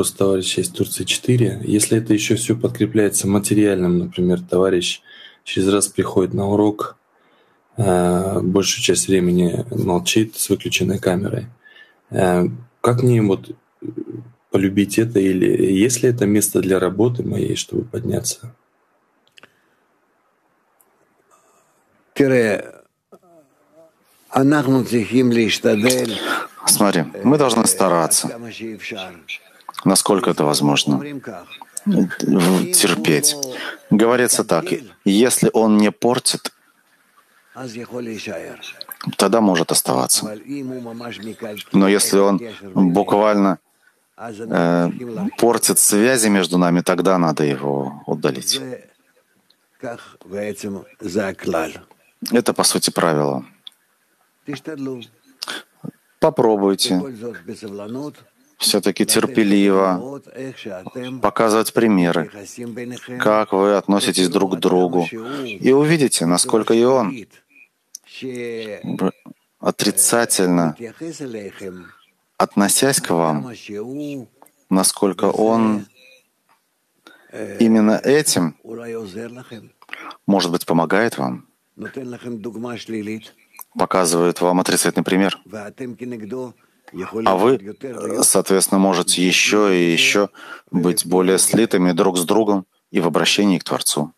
вопрос товарища из Турции 4. Если это еще все подкрепляется материальным, например, товарищ через раз приходит на урок, э, большую часть времени молчит с выключенной камерой. Э, как мне вот полюбить это или есть ли это место для работы моей, чтобы подняться? Смотри, мы должны стараться, насколько это возможно, терпеть. Говорится так, если он не портит, тогда может оставаться. Но если он буквально э, портит связи между нами, тогда надо его удалить. Это, по сути, правило. Попробуйте все-таки терпеливо показывать примеры, как вы относитесь друг к другу, и увидите, насколько и он отрицательно относясь к вам, насколько он именно этим, может быть, помогает вам, показывает вам отрицательный пример. А вы, соответственно, можете еще и еще быть более слитыми друг с другом и в обращении к Творцу.